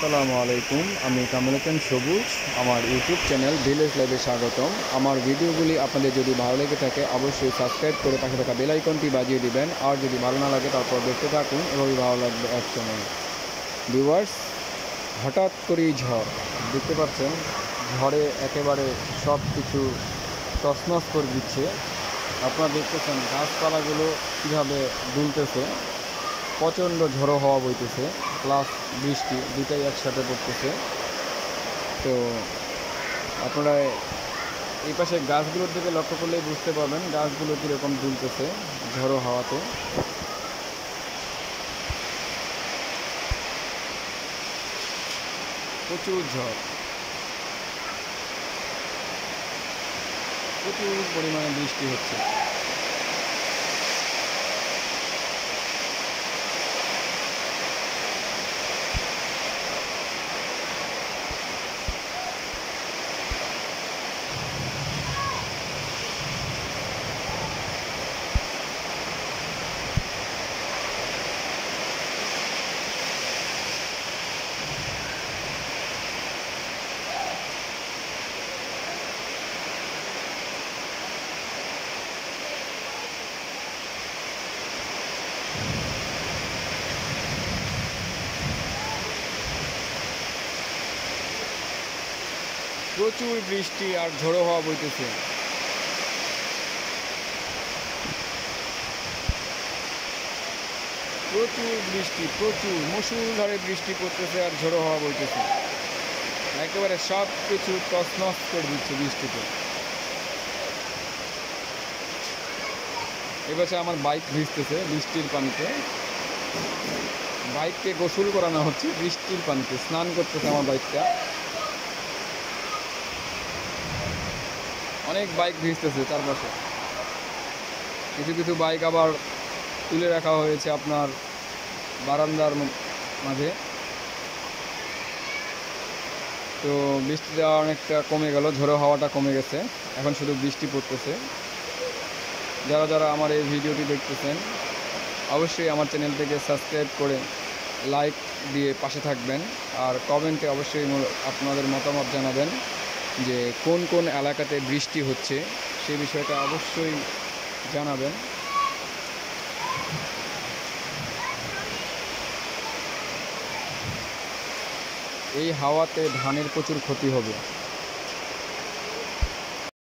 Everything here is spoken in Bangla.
আসসালামু আলাইকুম, আমি কামরুদ্দিন সবুজ, আমার ইউটিউব চ্যানেল ভিলেজ লাইভে স্বাগতম। আমার ভিডিওগুলি আপনাদের যদি ভালো লেগে থাকে, অবশ্যই সাবস্ক্রাইব করে পাশে থাকা বেল আইকনটি বাজিয়ে দিবেন, আর যদি ভালো না লাগে তারপর দেখতে থাকুন, এভাবেই ভালো লাগবে এক সময় ভিউয়ার্স, হঠাৎ করেই ঝড়। দেখতে পাচ্ছেন, ঝড়ে একেবারে সব কিছু তছনছ করে দিচ্ছে। আপনারা দেখতেছেন, গাছপালাগুলো কীভাবে দুলতেছে, প্রচণ্ড ঝড়ো হওয়া বইতেছে। প্লাস বৃষ্টি দুটাই একসাথে পড়তেছে। তো আপনারা এই পাশে গাছগুলোর দিকে লক্ষ্য করলেই বুঝতে পারবেন গাছগুলো কীরকম দুলতেছে ঝড়ো হাওয়াতে। প্রচুর ঝড়। প্রচুর পরিমাণে বৃষ্টি হচ্ছে। প্রচুর বৃষ্টি আর ঝোড়ো হওয়া বইতেছে। প্রচুর বৃষ্টি, প্রচুর মুসুলধারে বৃষ্টি পড়তেছে আর ঝোড়ো হওয়া বইতেছে। একেবারে সব কিছু তছনছ করে দিচ্ছে বৃষ্টিতে। এবছর আমার বাইক ভিজতেছে বৃষ্টির পানিতে। বাইককে গোসল করানো হচ্ছে বৃষ্টির পানিতে। স্নান করতেছে আমার বাইকটা। অনেক বাইক ভিজতেছে চারপাশে। কিছু কিছু বাইক আবার তুলে রাখা হয়েছে আপনার বারান্দার মাঝে। তো বৃষ্টিটা অনেকটা কমে গেল, ঝোড়ো হাওয়াটা কমে গেছে। এখন শুধু বৃষ্টি পড়তেছে। যারা যারা আমার এই ভিডিওটি দেখতেছেন, অবশ্যই আমার চ্যানেলটিকে সাবস্ক্রাইব করে লাইক দিয়ে পাশে থাকবেন। আর কমেন্টে অবশ্যই আপনাদের মতামত জানাবেন। যে কোন কোন এলাকাতে বৃষ্টি হচ্ছে সে বিষয়টা অবশ্যই জানাবেন। এই হাওয়াতে ধানের প্রচুর ক্ষতি হবে।